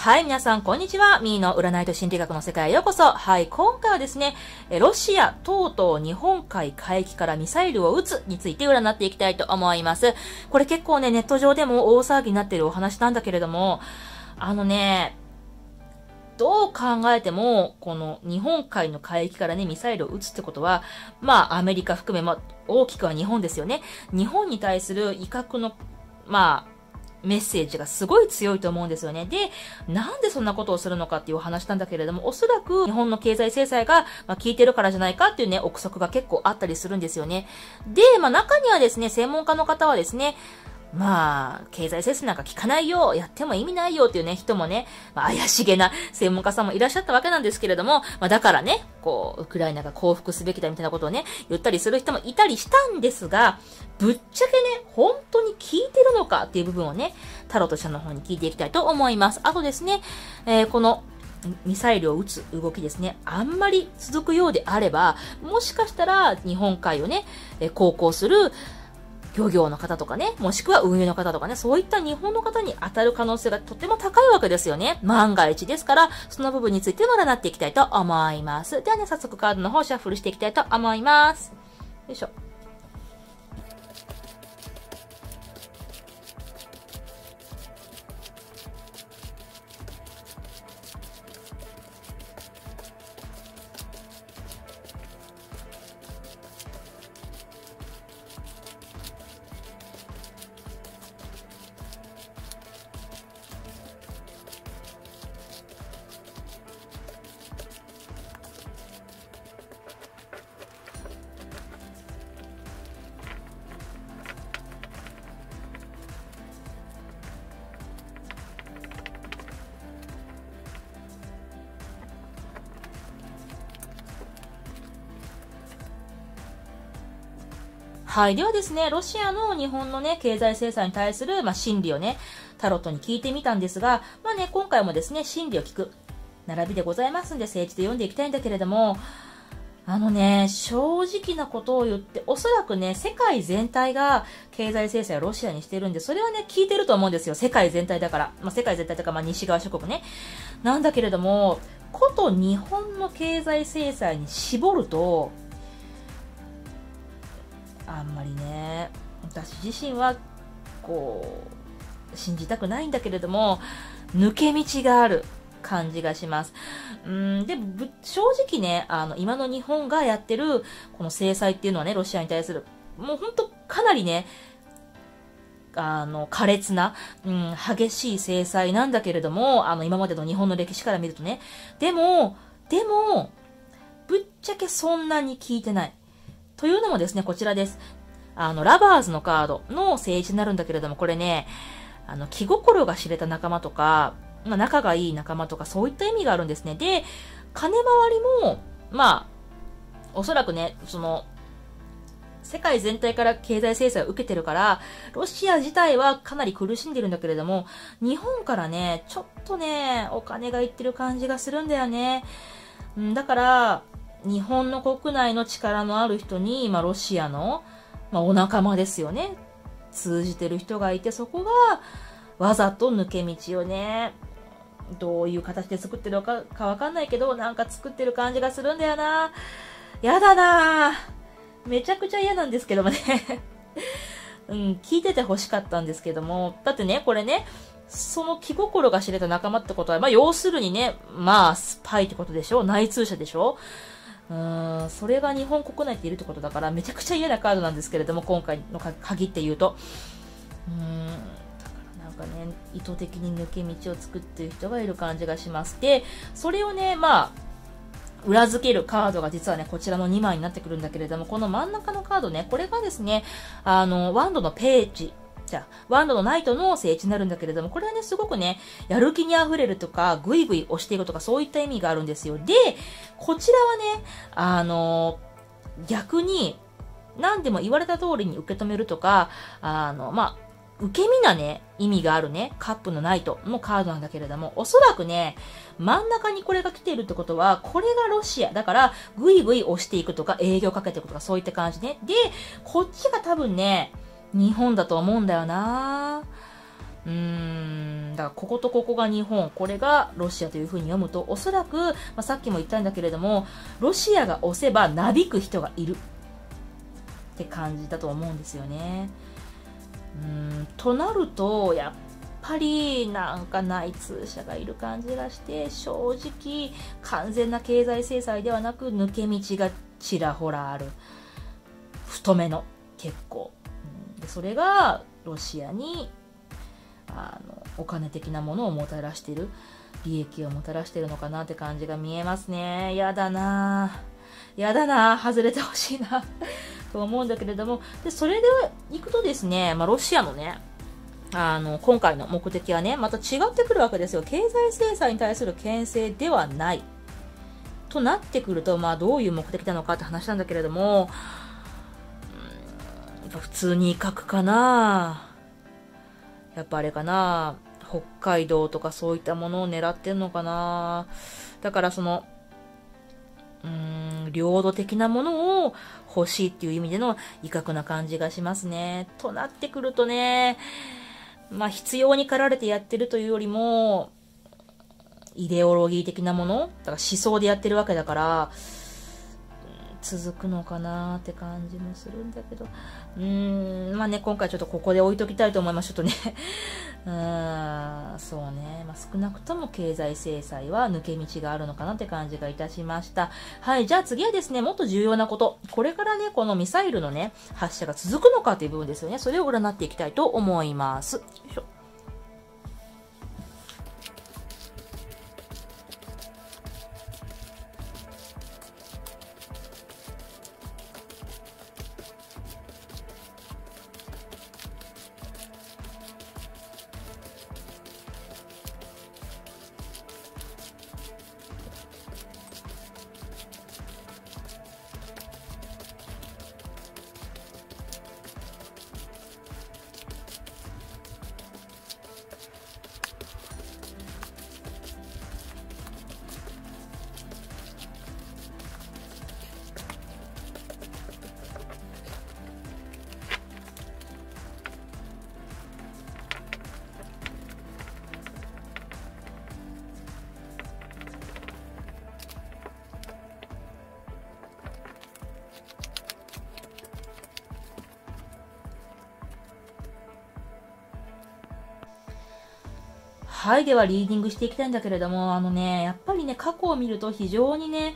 はい、皆さん、こんにちは。ミーの占いと心理学の世界へようこそ。はい、今回はですね、ロシア、とうとう日本海海域からミサイルを撃つについて占っていきたいと思います。これ結構ね、ネット上でも大騒ぎになってるお話なんだけれども、あのね、どう考えても、この日本海の海域からね、ミサイルを撃つってことは、まあ、アメリカ含め、まあ、大きくは日本ですよね。日本に対する威嚇の、まあ、メッセージがすごい強いと思うんですよね。で、なんでそんなことをするのかっていうお話なんだけれども、おそらく日本の経済制裁が、ま、効いてるからじゃないかっていうね、憶測が結構あったりするんですよね。で、まあ中にはですね、専門家の方はですね、まあ、経済制裁なんか効かないよ、やっても意味ないよっていうね、人もね、まあ、怪しげな専門家さんもいらっしゃったわけなんですけれども、まあ、だからね、こう、ウクライナが降伏すべきだみたいなことをね、言ったりする人もいたりしたんですが、ぶっちゃけね、本当に効いてるのかっていう部分をね、タロット社の方に聞いていきたいと思います。あとですね、えー、この、ミサイルを撃つ動きですね、あんまり続くようであれば、もしかしたら日本海をね、航行する漁業の方とかね、もしくは運営の方とかね、そういった日本の方に当たる可能性がとても高いわけですよね。万が一ですから、その部分についても占っていきたいと思います。ではね、早速カードの方シャッフルしていきたいと思います。よいしょ。はい。ではですね、ロシアの日本のね、経済制裁に対する、まあ、心理をね、タロットに聞いてみたんですが、まあね、今回もですね、心理を聞く、並びでございますんで、政治で読んでいきたいんだけれども、あのね、正直なことを言って、おそらくね、世界全体が経済制裁をロシアにしてるんで、それはね、聞いてると思うんですよ。世界全体だから。まあ、世界全体とか、まあ、西側諸国ね。なんだけれども、こと日本の経済制裁に絞ると、あんまりね私自身はこう信じたくないんだけれども抜け道がある感じがします。うんで、正直ね、あの、今の日本がやってる、この制裁っていうのはね、ロシアに対する、もうほんとかなりね、あの、苛烈な、うん、激しい制裁なんだけれども、あの、今までの日本の歴史から見るとね。でも、でも、ぶっちゃけそんなに効いてない。というのもですね、こちらです。あの、ラバーズのカードの政治になるんだけれども、これね、あの、気心が知れた仲間とか、まあ、仲がいい仲間とか、そういった意味があるんですね。で、金回りも、まあ、おそらくね、その、世界全体から経済制裁を受けてるから、ロシア自体はかなり苦しんでるんだけれども、日本からね、ちょっとね、お金がいってる感じがするんだよね。んだから、日本の国内の力のある人に、まあ、ロシアの、まあ、お仲間ですよね。通じてる人がいて、そこがわざと抜け道をね、どういう形で作ってるかかわかんないけど、なんか作ってる感じがするんだよな。やだな。めちゃくちゃ嫌なんですけどもね。うん、聞いてて欲しかったんですけども、だってね、これね、その気心が知れた仲間ってことは、まあ、要するにね、まあ、スパイってことでしょ？内通者でしょ？うーん、それが日本国内っているってことだから、めちゃくちゃ嫌なカードなんですけれども、今回の限って言うと。うん、だからなんかね、意図的に抜け道を作ってる人がいる感じがします。で、それをね、まあ、裏付けるカードが実はね、こちらの2枚になってくるんだけれども、この真ん中のカードね、これがですね、あの、ワンドのページじゃあ、ワンドのナイトの聖地になるんだけれども、これはね、すごくね、やる気に溢れるとか、ぐいぐい押していくとか、そういった意味があるんですよ。で、こちらはね、あの、逆に、何でも言われた通りに受け止めるとか、あの、まあ、受け身なね、意味があるね、カップのナイトのカードなんだけれども、おそらくね、真ん中にこれが来ているってことは、これがロシア。だから、ぐいぐい押していくとか、営業かけていくとか、そういった感じね。で、こっちが多分ね、日本だと思うんだよなうーん、だからこことここが日本、これがロシアというふうに読むと、おそらく、まあ、さっきも言ったんだけれども、ロシアが押せばなびく人がいるって感じだと思うんですよね。うんとなると、やっぱりなんか内通者がいる感じがして、正直完全な経済制裁ではなく抜け道がちらほらある。太めの結構。でそれがロシアにあのお金的なものをもたらしてる利益をもたらしてるのかなって感じが見えますね。やだな。やだな。外れてほしいな。と思うんだけれども。でそれでいくとですね、まあ、ロシアのねあの今回の目的はねまた違ってくるわけですよ。経済制裁に対する牽制ではない。となってくると、まあ、どういう目的なのかって話なんだけれども、普通に威嚇かな。やっぱあれかな。北海道とかそういったものを狙ってんのかな。だからその、うーん、領土的なものを欲しいっていう意味での威嚇な感じがしますね。となってくるとね、まあ必要に駆られてやってるというよりも、イデオロギー的なものだから思想でやってるわけだから、続くのかなって感じもするんだけど、うーん、まあね、今回ちょっとここで置いときたいと思います。ちょっとね うーん、そうね、まあ、少なくとも経済制裁は抜け道があるのかなって感じがいたしました。はい、じゃあ次はですね、もっと重要なこと。これからね、このミサイルのね、発射が続くのかっていう部分ですよね。それを占っていきたいと思います。よいしょ。はい、ではリーディングしていきたいんだけれども、あのね、やっぱりね、過去を見ると非常にね、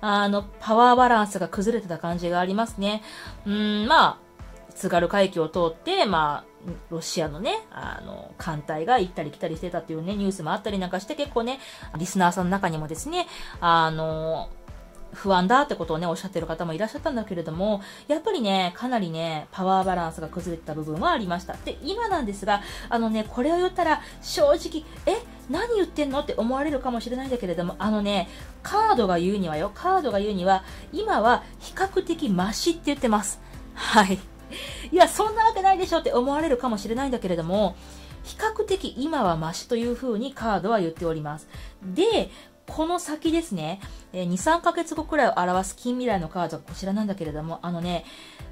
あの、パワーバランスが崩れてた感じがありますね。うん、まあ、津軽海峡を通って、まあ、ロシアのね、あの、艦隊が行ったり来たりしてたっていうね、ニュースもあったりなんかして結構ね、リスナーさんの中にもですね、あの、不安だってことをね、おっしゃってる方もいらっしゃったんだけれども、やっぱりね、かなりね、パワーバランスが崩れてた部分はありました。で、今なんですが、あのね、これを言ったら、正直、え何言ってんのって思われるかもしれないんだけれども、あのね、カードが言うにはよ、カードが言うには、今は比較的マシって言ってます。はい。いや、そんなわけないでしょって思われるかもしれないんだけれども、比較的今はマシという風にカードは言っております。で、この先ですね、え2、3ヶ月後くらいを表す近未来のカードがこちらなんだけれども、あのね、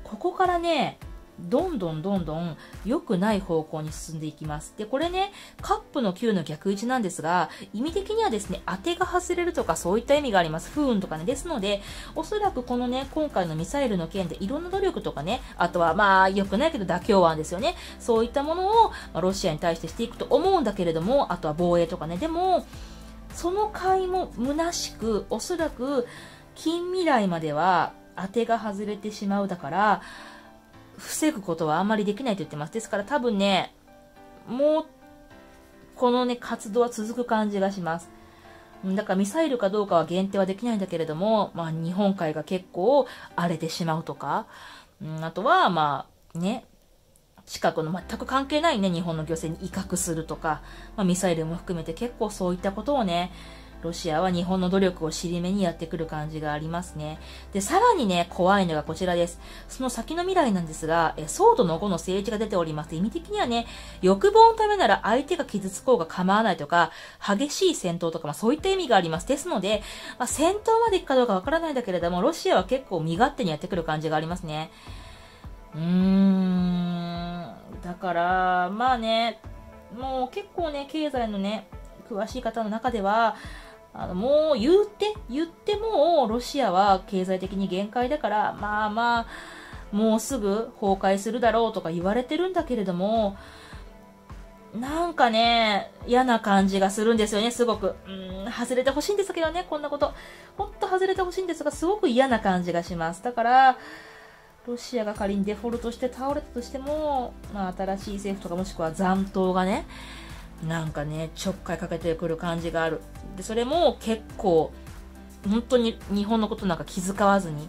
ここからね、どんどんどんどん良くない方向に進んでいきます。で、これね、カップの9の逆位置なんですが、意味的にはですね、当てが外れるとかそういった意味があります。不運とかね。ですので、おそらくこのね、今回のミサイルの件でいろんな努力とかね、あとはまあ、良くないけど妥協案ですよね。そういったものを、まロシアに対してしていくと思うんだけれども、あとは防衛とかね。でも、その買いも虚しく、おそらく近未来までは当てが外れてしまうだから、防ぐことはあんまりできないと言ってます。ですから多分ね、もう、このね、活動は続く感じがします。だからミサイルかどうかは限定はできないんだけれども、まあ日本海が結構荒れてしまうとか、うん、あとはまあね、近くの全く関係ないね、日本の漁船に威嚇するとか、まあ、ミサイルも含めて結構そういったことをね、ロシアは日本の努力を尻目にやってくる感じがありますね。で、さらにね、怖いのがこちらです。その先の未来なんですが、えソードの5の政治が出ております。意味的にはね、欲望のためなら相手が傷つこうが構わないとか、激しい戦闘とか、まあ、そういった意味があります。ですので、まあ、戦闘まで行くかどうかわからないんだけれども、ロシアは結構身勝手にやってくる感じがありますね。うーん。だから、まあね、もう結構ね、経済のね、詳しい方の中では、あの、もう言って、言っても、ロシアは経済的に限界だから、まあまあ、もうすぐ崩壊するだろうとか言われてるんだけれども、なんかね、嫌な感じがするんですよね、すごく。うん、外れてほしいんですけどね、こんなこと。ほんと外れてほしいんですが、すごく嫌な感じがします。だから、ロシアが仮にデフォルトして倒れたとしても、まあ、新しい政府とかもしくは残党がね、なんかね、ちょっかいかけてくる感じがある。で、それも結構、本当に日本のことなんか気遣わずに、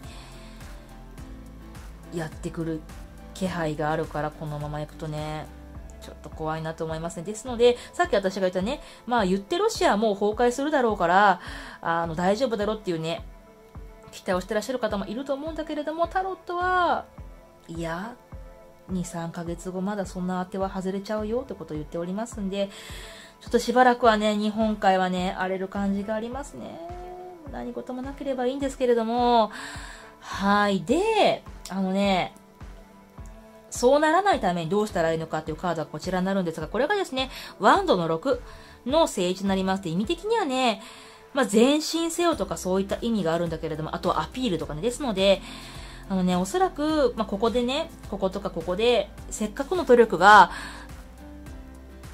やってくる気配があるから、このまま行くとね、ちょっと怖いなと思いますね。ですので、さっき私が言ったね、まあ言ってロシアはもう崩壊するだろうから、あの、大丈夫だろうっていうね、期待をしてらっしゃる方もいると思うんだけれども、タロットは、いや、2、3ヶ月後まだそんな当ては外れちゃうよってことを言っておりますんで、ちょっとしばらくはね、日本海はね、荒れる感じがありますね。何事もなければいいんですけれども、はい。で、あのね、そうならないためにどうしたらいいのかっていうカードはこちらになるんですが、これがですね、ワンドの6の政治になりますって。意味的にはね、まあ、前進せよとかそういった意味があるんだけれども、あとはアピールとかね、ですので、あのね、おそらく、まあ、ここでね、こことかここで、せっかくの努力が、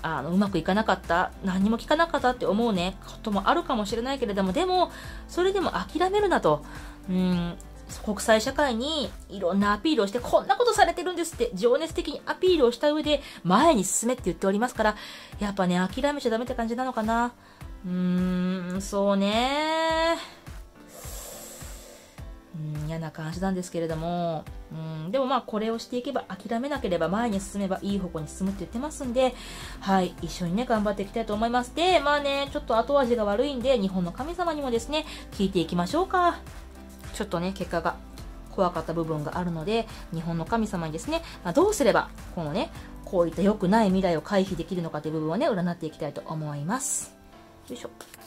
あの、うまくいかなかった、何も聞かなかったって思うね、こともあるかもしれないけれども、でも、それでも諦めるなと。うん、国際社会にいろんなアピールをして、こんなことされてるんですって、情熱的にアピールをした上で、前に進めって言っておりますから、やっぱね、諦めちゃダメって感じなのかな。うーん、そうねうん、嫌な感じなんですけれども、うん、でもまあこれをしていけば諦めなければ前に進めばいい方向に進むって言ってますんで、はい、一緒にね、頑張っていきたいと思います。で、まあね、ちょっと後味が悪いんで、日本の神様にもですね、聞いていきましょうか。ちょっとね、結果が怖かった部分があるので、日本の神様にですね、まあ、どうすれば、このね、こういった良くない未来を回避できるのかという部分をね、占っていきたいと思います。よいしょ。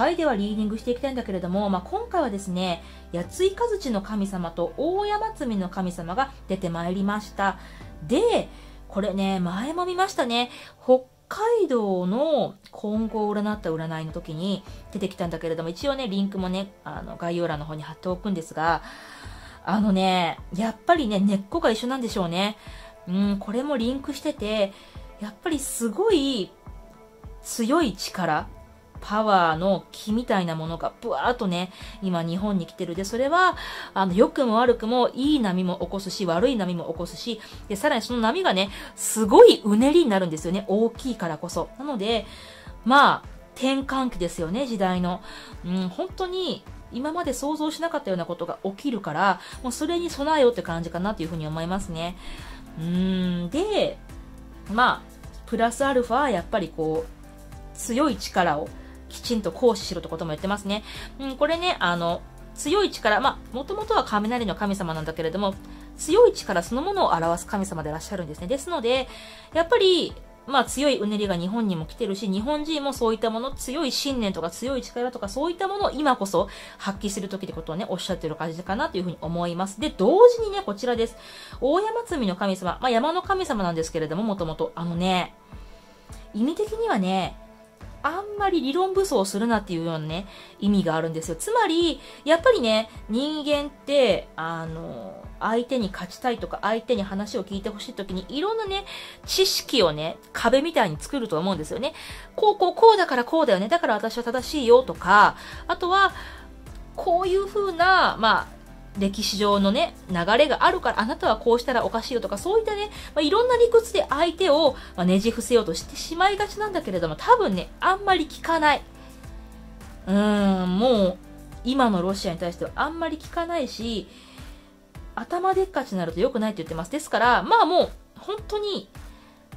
はい、ではリーディングしていきたいんだけれども、まあ、今回はですね、八井和地の神様と大山積の神様が出てまいりました。で、これね、前も見ましたね。北海道の今後を占った占いの時に出てきたんだけれども、一応ね、リンクもね、あの、概要欄の方に貼っておくんですが、あのね、やっぱりね、根っこが一緒なんでしょうね。うん、これもリンクしてて、やっぱりすごい強い力パワーの木みたいなものがブワーっとね、今日本に来てる。で、それは、あの、良くも悪くもいい波も起こすし、悪い波も起こすし、で、さらにその波がね、すごいうねりになるんですよね。大きいからこそ。なので、まあ、転換期ですよね、時代の。うん、本当に、今まで想像しなかったようなことが起きるから、もうそれに備えようって感じかなというふうに思いますね。うーん、で、まあ、プラスアルファ、やっぱりこう、強い力をきちんと行使しろってことも言ってますね。うん、これね、あの、強い力、まあ、もともとは雷の神様なんだけれども、強い力そのものを表す神様でいらっしゃるんですね。ですので、やっぱり、まあ強いうねりが日本にも来てるし、日本人もそういったもの、強い信念とか強い力とかそういったものを今こそ発揮するときってことをね、おっしゃってる感じかなというふうに思います。で、同時にね、こちらです。大山積の神様、まあ山の神様なんですけれども、もともと、あのね、意味的にはね、あんまり理論武装するなっていうようなね、意味があるんですよ。つまり、やっぱりね、人間って、あの、相手に勝ちたいとか、相手に話を聞いてほしいときに、いろんなね、知識をね、壁みたいに作ると思うんですよね。こう、こう、こうだからこうだよね。だから私は正しいよとか、あとは、こういう風な、まあ、歴史上のね、流れがあるから、あなたはこうしたらおかしいよとか、そういったね、まあ、いろんな理屈で相手を、まあ、ねじ伏せようとしてしまいがちなんだけれども、多分ね、あんまり聞かない。うーん、もう、今のロシアに対してはあんまり聞かないし、頭でっかちになると良くないって言ってます。ですから、まあもう、本当に、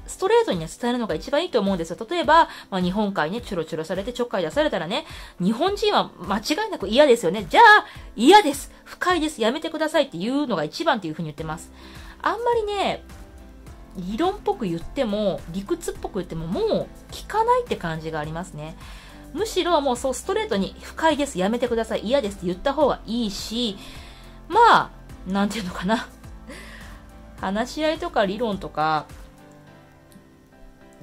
ストレートにね、伝えるのが一番いいと思うんですよ。例えば、まあ、日本海ね、チョロチョロされてちょっかい出されたらね、日本人は間違いなく嫌ですよね。じゃあ、嫌です。不快です。やめてくださいっていうのが一番っていうふうに言ってます。あんまりね、理論っぽく言っても、理屈っぽく言っても、もう聞かないって感じがありますね。むしろもうそうストレートに不快です、やめてください、嫌ですって言った方がいいし、まあ、なんていうのかな。話し合いとか理論とか、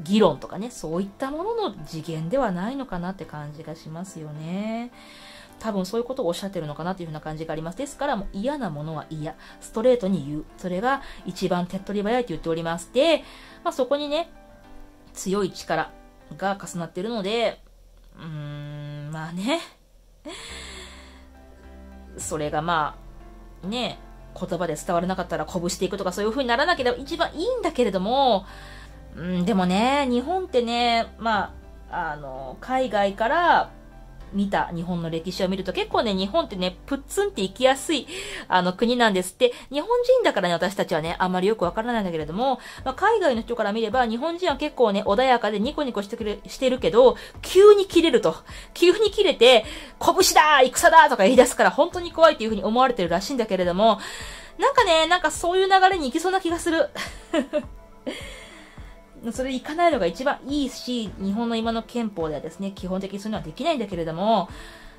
議論とかね、そういったものの次元ではないのかなって感じがしますよね。多分そういうことをおっしゃってるのかなというふうな感じがあります。ですからもう嫌なものは嫌。ストレートに言う。それが一番手っ取り早いと言っておりまして、まあ、そこにね、強い力が重なってるので、うーん、まあね。それがまあ、ね、言葉で伝わらなかったら鼓舞していくとかそういう風にならなければ一番いいんだけれども、うん、でもね、日本ってね、まあ、あの、海外から見た日本の歴史を見ると結構ね、日本ってね、プッツンって行きやすい、あの、国なんですって。日本人だからね、私たちはね、あんまりよくわからないんだけれども、まあ、海外の人から見れば、日本人は結構ね、穏やかでニコニコしてくれ、してるけど、急に切れると。急に切れて、拳だ戦だとか言い出すから、本当に怖いっていう風に思われてるらしいんだけれども、なんかね、なんかそういう流れに行きそうな気がする。それ行かないのが一番いいし、日本の今の憲法ではですね、基本的にそういうのはできないんだけれども、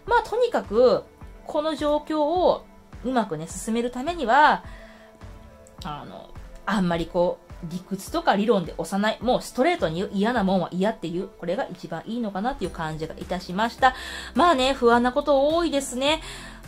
まあとにかく、この状況をうまくね、進めるためには、あの、あんまりこう、理屈とか理論で押さない。もうストレートに嫌なもんは嫌っていう。これが一番いいのかなっていう感じがいたしました。まあね、不安なこと多いですね。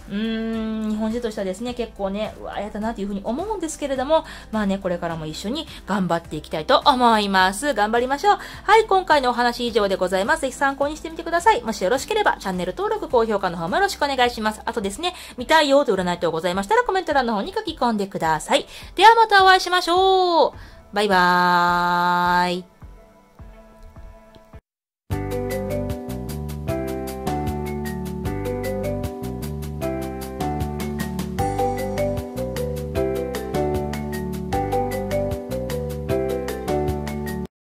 うーん、日本人としてはですね、結構ね、うわ、やだなというふうに思うんですけれども、まあね、これからも一緒に頑張っていきたいと思います。頑張りましょう。はい、今回のお話以上でございます。ぜひ参考にしてみてください。もしよろしければ、チャンネル登録、高評価の方もよろしくお願いします。あとですね、見たいよと占いとございましたら、コメント欄の方に書き込んでください。ではまたお会いしましょう。バイバーイ。